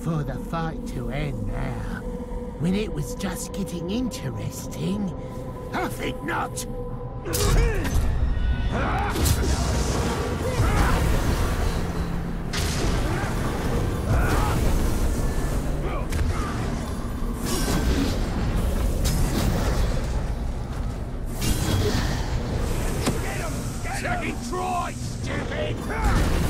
for the fight to end now, when it was just getting interesting? I think not. Troy, stupid!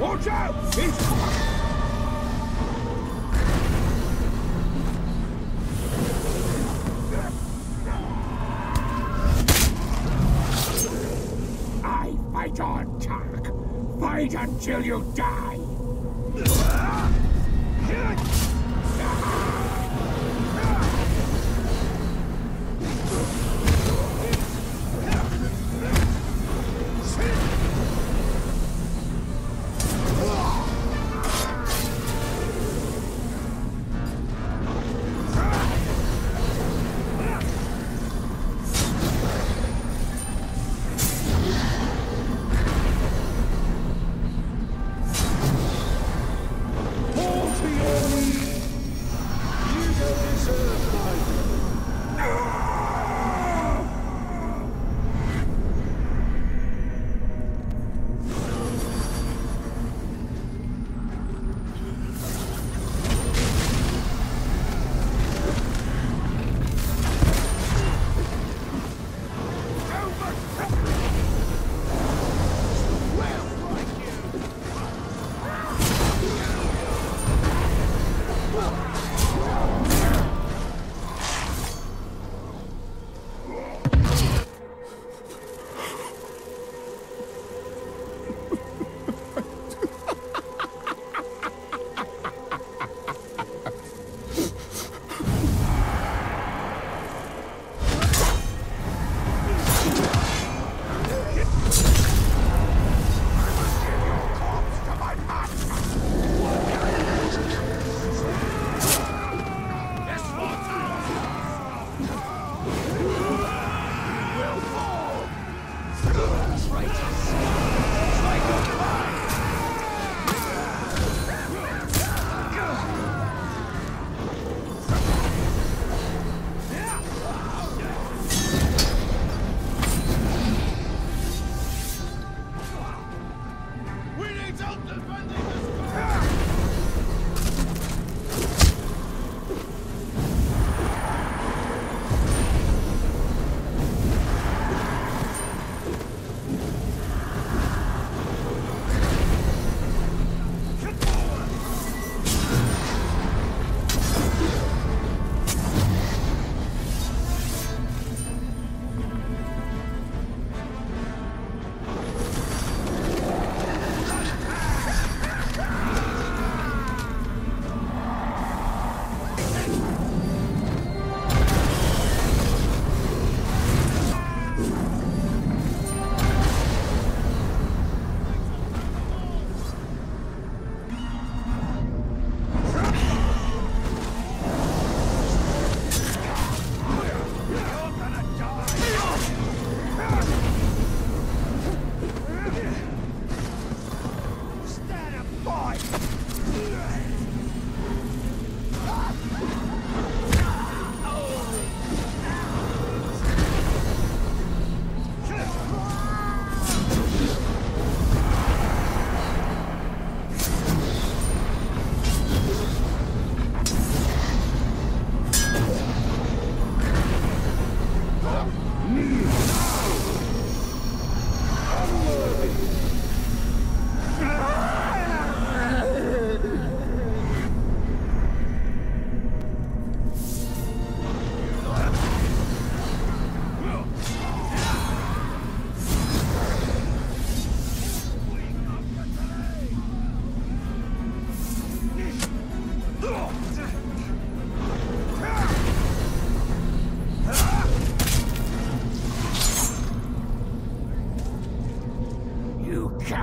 Watch out! He's... I fight on, Tark. Fight until you die.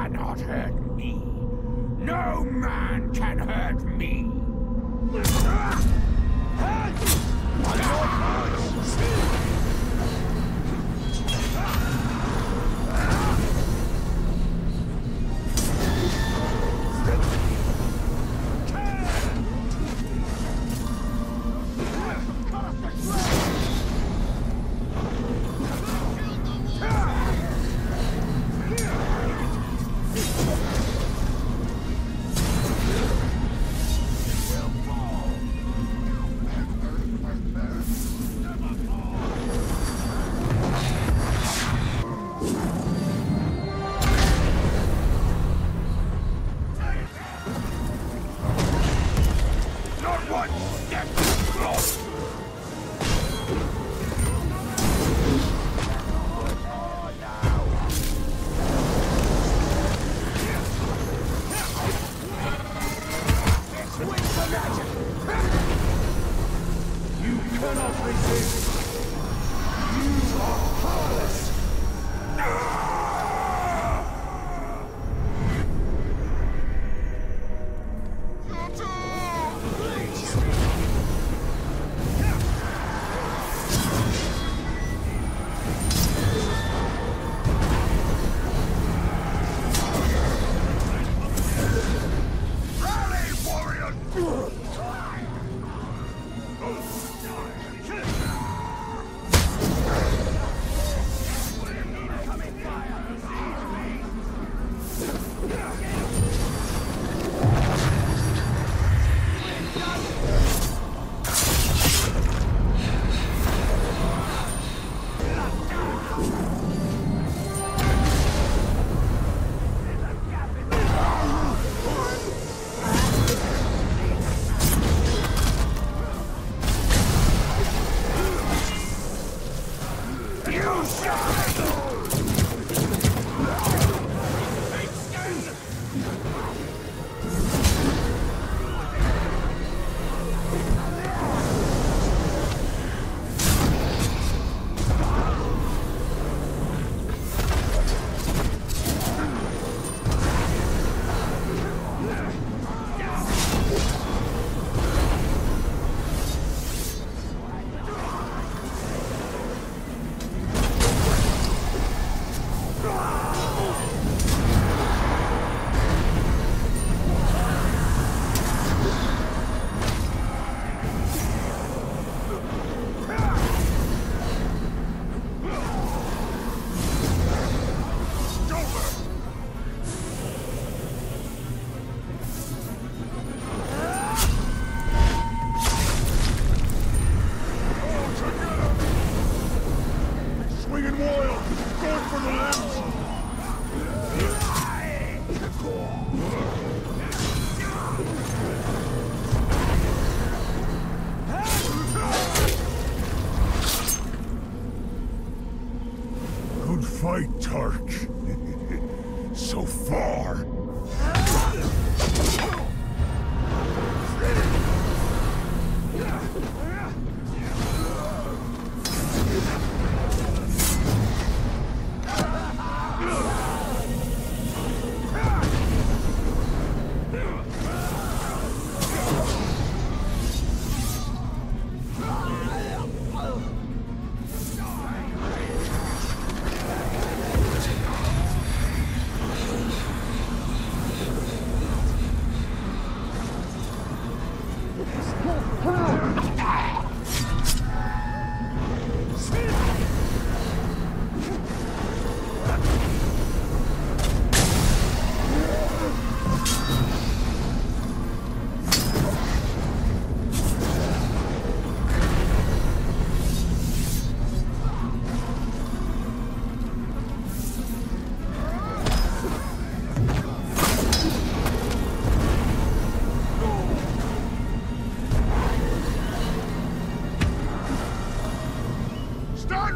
cannot hurt me. No man can hurt me. On your step Fight, Tark. so far.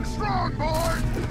Strong, boy!